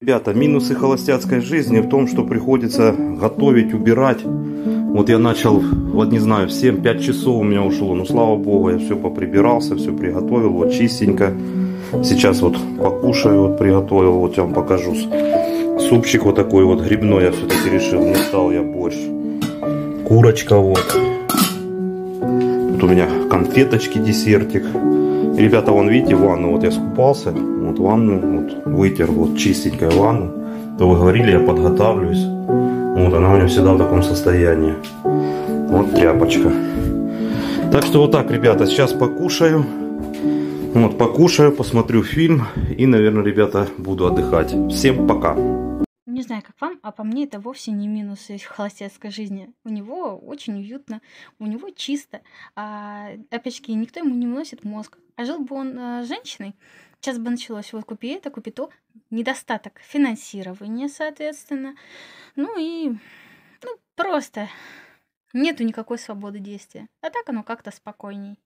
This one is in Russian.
Ребята, минусы холостяцкой жизни в том, что приходится готовить, убирать. Вот я начал, вот не знаю, в 7-5 часов у меня ушло. Ну, слава богу, я все поприбирался, все приготовил, вот чистенько. Сейчас вот покушаю, вот приготовил, вот я вам покажу. Супчик вот такой вот грибной я все-таки решил, не стал я борщ. Курочка вот. Тут у меня конфеточки, десертик. Ребята, вон видите, ванну, вот я скупался, вот ванну, вот вытер, вот чистенькая ванну. То вы говорили, я подготавливаюсь. Вот она у меня всегда в таком состоянии. Вот тряпочка. Так что вот так, ребята, сейчас покушаю. Вот, покушаю, посмотрю фильм и, наверное, ребята, буду отдыхать. Всем пока. Не знаю, как вам, а по мне это вовсе не минус из холостяцкой жизни. У него очень уютно, у него чисто. А, опять же, никто ему не вносит мозг. А жил бы он а, женщиной, сейчас бы началось, вот купи это, купи то. Недостаток финансирования, соответственно. Ну и, ну, просто нету никакой свободы действия. А так оно как-то спокойней.